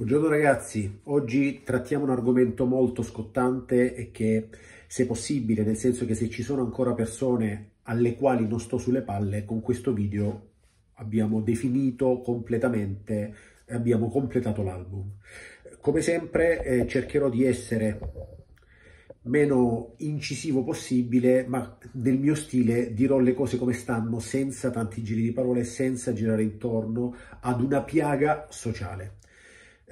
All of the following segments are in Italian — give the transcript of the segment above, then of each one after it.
Buongiorno ragazzi, oggi trattiamo un argomento molto scottante e che se possibile, nel senso che se ci sono ancora persone alle quali non sto sulle palle, con questo video abbiamo definito completamente, abbiamo completato l'album. Come sempre eh, cercherò di essere meno incisivo possibile, ma nel mio stile dirò le cose come stanno, senza tanti giri di parole, senza girare intorno ad una piaga sociale.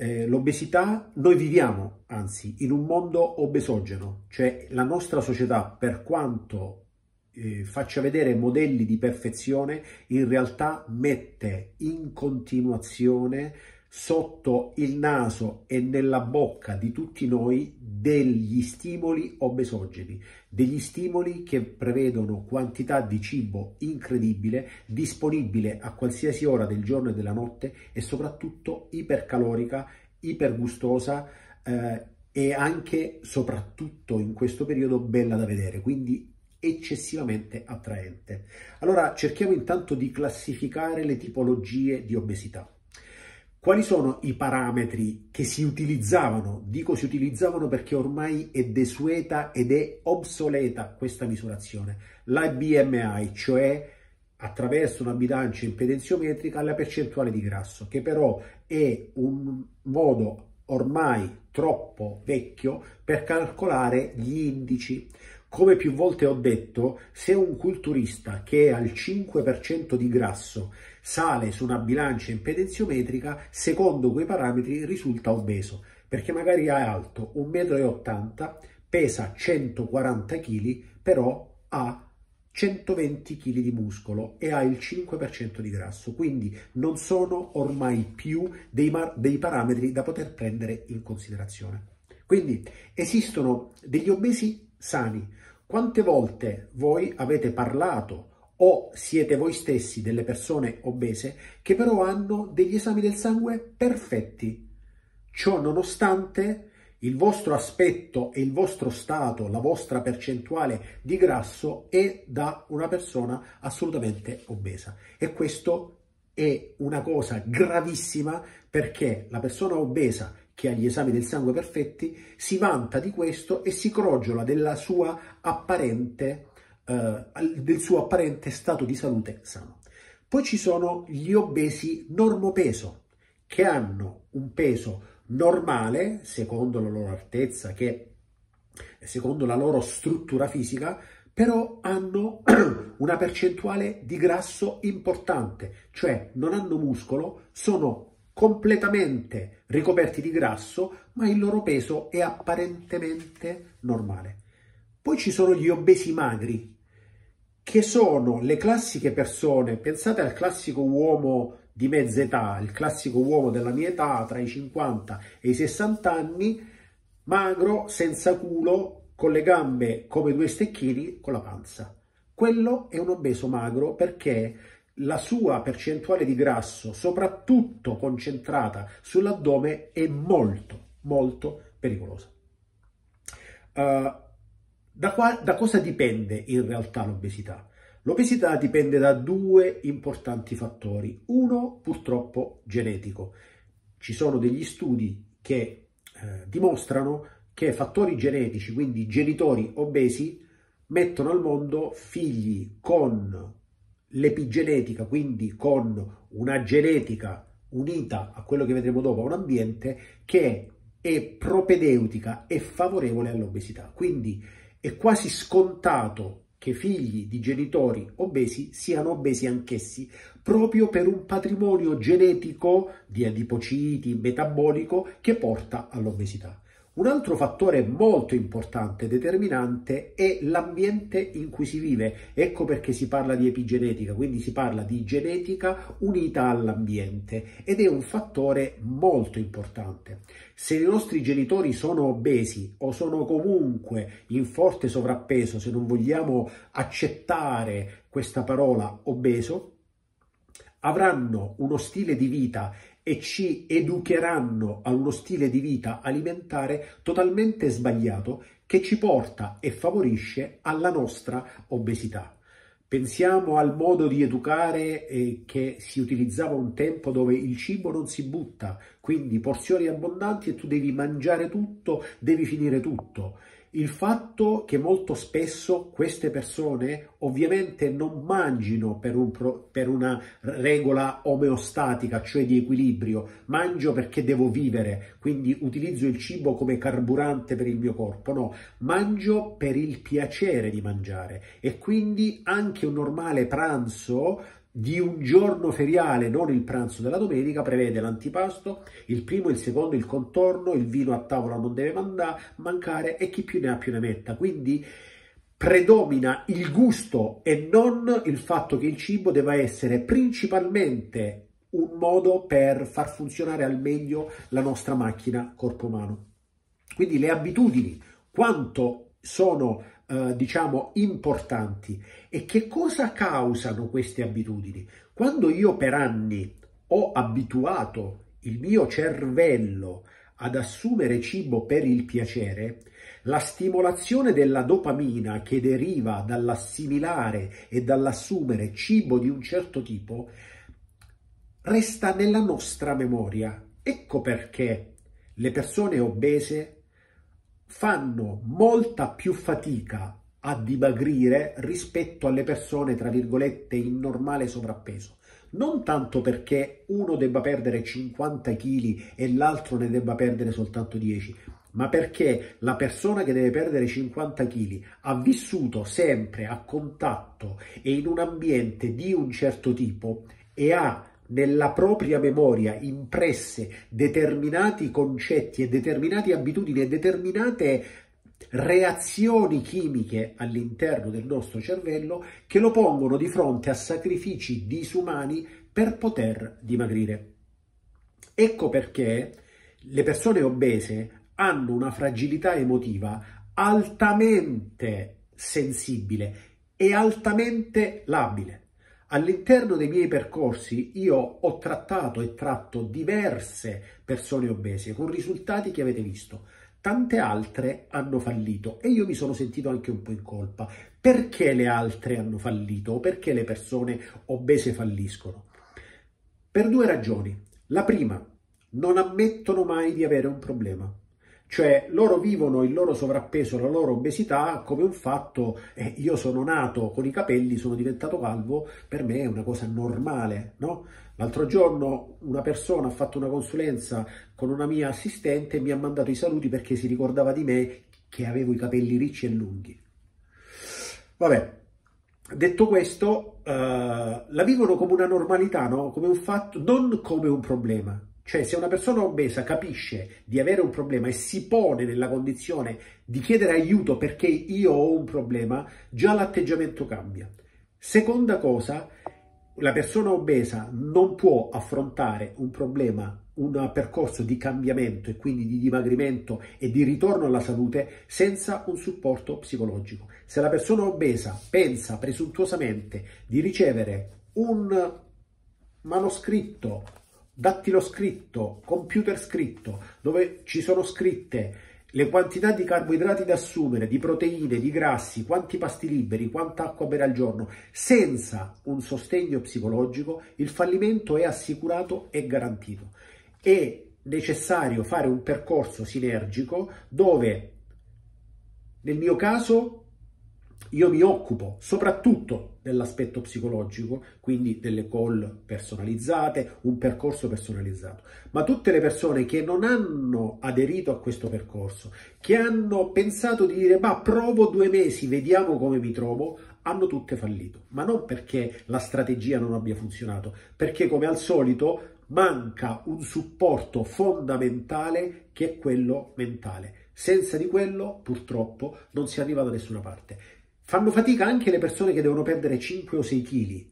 Eh, l'obesità, noi viviamo anzi in un mondo obesogeno, cioè la nostra società per quanto eh, faccia vedere modelli di perfezione, in realtà mette in continuazione sotto il naso e nella bocca di tutti noi degli stimoli obesogeni, degli stimoli che prevedono quantità di cibo incredibile, disponibile a qualsiasi ora del giorno e della notte e soprattutto ipercalorica, ipergustosa eh, e anche soprattutto in questo periodo bella da vedere, quindi eccessivamente attraente. Allora cerchiamo intanto di classificare le tipologie di obesità. Quali sono i parametri che si utilizzavano? Dico si utilizzavano perché ormai è desueta ed è obsoleta questa misurazione. La BMI, cioè attraverso una bilancia impedenziometrica la percentuale di grasso, che però è un modo ormai troppo vecchio per calcolare gli indici. Come più volte ho detto, se un culturista che ha il 5% di grasso sale su una bilancia impedenziometrica, secondo quei parametri risulta obeso, perché magari è alto 1,80 m, pesa 140 kg, però ha 120 kg di muscolo e ha il 5% di grasso, quindi non sono ormai più dei, dei parametri da poter prendere in considerazione. Quindi esistono degli obesi sani. Quante volte voi avete parlato o siete voi stessi delle persone obese che però hanno degli esami del sangue perfetti. Ciò nonostante il vostro aspetto e il vostro stato, la vostra percentuale di grasso è da una persona assolutamente obesa. E questo è una cosa gravissima perché la persona obesa che ha gli esami del sangue perfetti si vanta di questo e si crogiola della sua apparente eh, del suo apparente stato di salute sano. Poi ci sono gli obesi normopeso, che hanno un peso normale, secondo la loro altezza, che secondo la loro struttura fisica, però hanno una percentuale di grasso importante, cioè non hanno muscolo, sono completamente ricoperti di grasso, ma il loro peso è apparentemente normale. Poi ci sono gli obesi magri, che sono le classiche persone, pensate al classico uomo di mezza età, il classico uomo della mia età, tra i 50 e i 60 anni, magro, senza culo, con le gambe come due stecchini, con la panza. Quello è un obeso magro perché la sua percentuale di grasso, soprattutto concentrata sull'addome, è molto, molto pericolosa. Uh, da, qua, da cosa dipende in realtà l'obesità? L'obesità dipende da due importanti fattori. Uno purtroppo genetico. Ci sono degli studi che eh, dimostrano che fattori genetici, quindi genitori obesi, mettono al mondo figli con l'epigenetica, quindi con una genetica unita a quello che vedremo dopo, a un ambiente che è propedeutica e favorevole all'obesità. Quindi è quasi scontato che figli di genitori obesi siano obesi anch'essi, proprio per un patrimonio genetico di adipociti, metabolico, che porta all'obesità. Un altro fattore molto importante determinante è l'ambiente in cui si vive. Ecco perché si parla di epigenetica, quindi si parla di genetica unita all'ambiente ed è un fattore molto importante. Se i nostri genitori sono obesi o sono comunque in forte sovrappeso, se non vogliamo accettare questa parola obeso, avranno uno stile di vita e ci educheranno a uno stile di vita alimentare totalmente sbagliato che ci porta e favorisce alla nostra obesità. Pensiamo al modo di educare eh, che si utilizzava un tempo dove il cibo non si butta, quindi porzioni abbondanti e tu devi mangiare tutto, devi finire tutto il fatto che molto spesso queste persone ovviamente non mangino per, un pro, per, una regola omeostatica, cioè di equilibrio, mangio perché devo vivere, quindi utilizzo il cibo come carburante per il mio corpo, no, mangio per il piacere di mangiare. E quindi anche un normale pranzo di un giorno feriale, non il pranzo della domenica, prevede l'antipasto, il primo, il secondo, il contorno, il vino a tavola non deve manda- mancare e chi più ne ha più ne metta. Quindi predomina il gusto e non il fatto che il cibo debba essere principalmente un modo per far funzionare al meglio la nostra macchina corpo umano. Quindi le abitudini, quanto sono eh, diciamo importanti e che cosa causano queste abitudini? Quando io per anni ho abituato il mio cervello ad assumere cibo per il piacere, la stimolazione della dopamina che deriva dall'assimilare e dall'assumere cibo di un certo tipo resta nella nostra memoria. Ecco perché le persone obese fanno molta più fatica a dimagrire rispetto alle persone, tra virgolette, in normale sovrappeso. Non tanto perché uno debba perdere 50 kg e l'altro ne debba perdere soltanto 10, ma perché la persona che deve perdere 50 kg ha vissuto sempre a contatto e in un ambiente di un certo tipo e ha nella propria memoria impresse determinati concetti e determinate abitudini e determinate reazioni chimiche all'interno del nostro cervello che lo pongono di fronte a sacrifici disumani per poter dimagrire. Ecco perché le persone obese hanno una fragilità emotiva altamente sensibile e altamente labile. All'interno dei miei percorsi io ho trattato e tratto diverse persone obese con risultati che avete visto. Tante altre hanno fallito e io mi sono sentito anche un po' in colpa. Perché le altre hanno fallito perché le persone obese falliscono? Per due ragioni. La prima, non ammettono mai di avere un problema. Cioè loro vivono il loro sovrappeso, la loro obesità come un fatto, eh, io sono nato con i capelli, sono diventato calvo, per me è una cosa normale, no? L'altro giorno una persona ha fatto una consulenza con una mia assistente e mi ha mandato i saluti perché si ricordava di me che avevo i capelli ricci e lunghi. Vabbè, detto questo, uh, la vivono come una normalità, no? Come un fatto, non come un problema. Cioè, se una persona obesa capisce di avere un problema e si pone nella condizione di chiedere aiuto perché io ho un problema, già l'atteggiamento cambia. Seconda cosa, la persona obesa non può affrontare un problema, un percorso di cambiamento e quindi di dimagrimento e di ritorno alla salute senza un supporto psicologico. Se la persona obesa pensa presuntuosamente di ricevere un manoscritto dattilo scritto, computer scritto, dove ci sono scritte le quantità di carboidrati da assumere, di proteine, di grassi, quanti pasti liberi, quanta acqua bere al giorno, senza un sostegno psicologico, il fallimento è assicurato e garantito. È necessario fare un percorso sinergico dove, nel mio caso, io mi occupo soprattutto dell'aspetto psicologico, quindi delle call personalizzate, un percorso personalizzato. Ma tutte le persone che non hanno aderito a questo percorso, che hanno pensato di dire ma provo due mesi, vediamo come mi trovo, hanno tutte fallito. Ma non perché la strategia non abbia funzionato, perché come al solito manca un supporto fondamentale che è quello mentale. Senza di quello, purtroppo, non si arriva da nessuna parte. Fanno fatica anche le persone che devono perdere 5 o 6 kg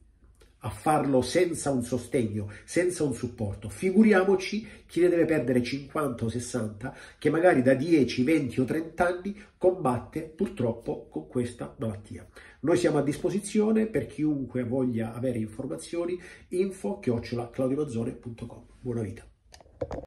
a farlo senza un sostegno, senza un supporto. Figuriamoci chi ne deve perdere 50 o 60 che magari da 10, 20 o 30 anni combatte purtroppo con questa malattia. Noi siamo a disposizione per chiunque voglia avere informazioni info chiocciola claudiomazzone.com. Buona vita.